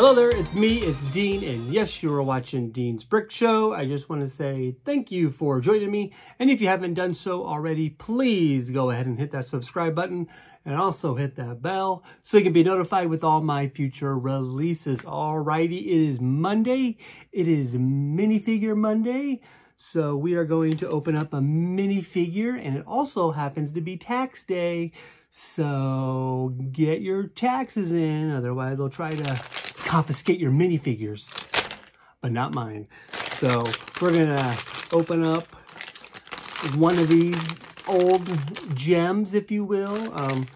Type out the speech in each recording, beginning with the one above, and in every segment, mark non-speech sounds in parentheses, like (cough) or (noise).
Hello there, it's me, it's Dean, and yes, you are watching Dean's Brick Show. I just want to say thank you for joining me, and if you haven't done so already, please go ahead and hit that subscribe button, and also hit that bell, so you can be notified with all my future releases. Alrighty, it is Monday, it is Minifigure Monday, so we are going to open up a minifigure, and it also happens to be tax day, so get your taxes in, otherwise they'll try to confiscate your minifigures, but not mine. So we're gonna open up one of these old gems, if you will. Um,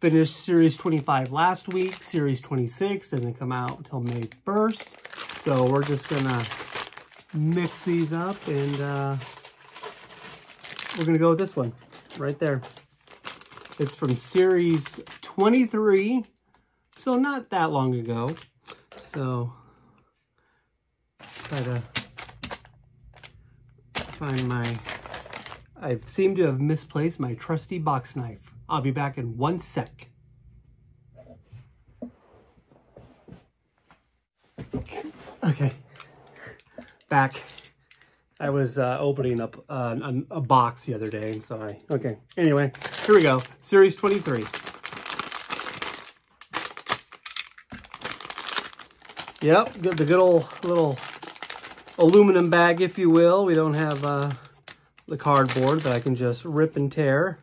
finished Series 25 last week, Series 26 doesn't come out until May 1st. So we're just gonna mix these up and uh, we're gonna go with this one right there. It's from Series 23, so not that long ago. So, try to find my, I seem to have misplaced my trusty box knife. I'll be back in one sec. Okay, back. I was uh, opening up uh, a, box the other day, so I, okay. Anyway, here we go, Series 23. Yep, the good old little aluminum bag, if you will. We don't have uh, the cardboard that I can just rip and tear.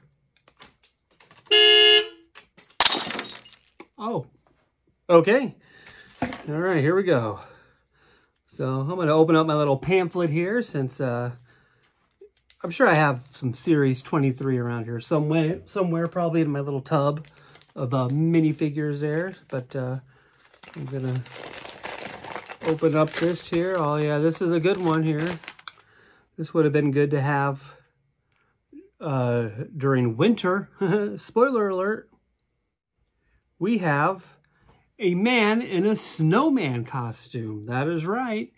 Oh, okay. All right, here we go. So I'm going to open up my little pamphlet here since uh, I'm sure I have some Series 23 around here somewhere, somewhere probably in my little tub of uh, minifigures there. But uh, I'm going to open up this here. Oh yeah, this is a good one here. This would have been good to have uh, during winter. (laughs) Spoiler alert. We have a man in a snowman costume. That is right.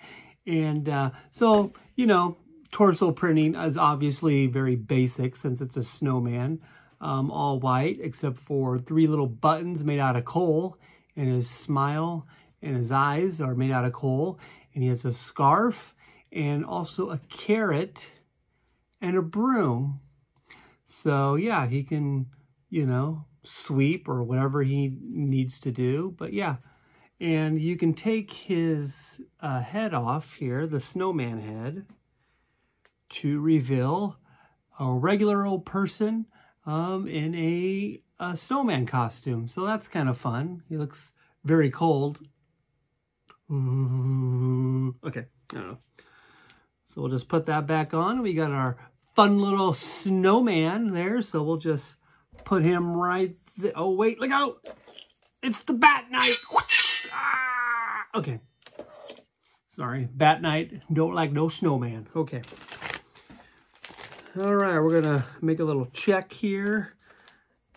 And uh, so, you know, torso printing is obviously very basic since it's a snowman. Um, all white except for three little buttons made out of coal and his smile and his eyes are made out of coal. And he has a scarf and also a carrot and a broom. So yeah, he can, you know, sweep or whatever he needs to do. But yeah, and you can take his uh, head off here, the snowman head, to reveal a regular old person um, in a, a snowman costume. So that's kind of fun. He looks very cold. Okay, I don't know. So we'll just put that back on. We got our fun little snowman there. So we'll just put him right there. Oh, wait, look out. It's the Bat Knight. Ah! Okay. Sorry, Bat Knight. Don't like no snowman. Okay. All right, we're going to make a little check here.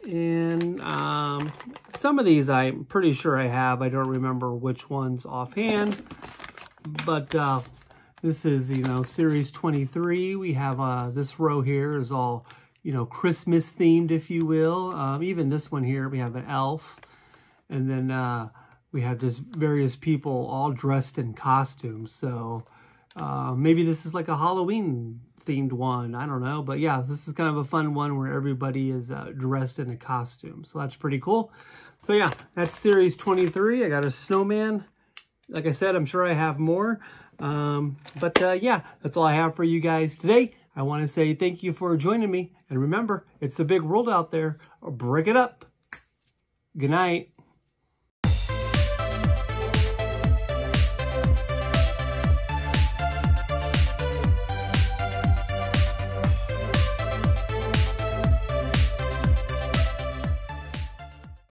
And um, some of these I'm pretty sure I have. I don't remember which ones offhand. But uh, this is, you know, Series 23. We have uh, this row here is all, you know, Christmas themed, if you will. Um, even this one here, we have an elf. And then uh, we have just various people all dressed in costumes. So uh, maybe this is like a Halloween themed one. I don't know. But yeah, this is kind of a fun one where everybody is uh, dressed in a costume. So that's pretty cool. So yeah, that's series 23. I got a snowman. Like I said, I'm sure I have more. Um, but uh, yeah, that's all I have for you guys today. I want to say thank you for joining me. And remember, it's a big world out there. Break it up. Good night.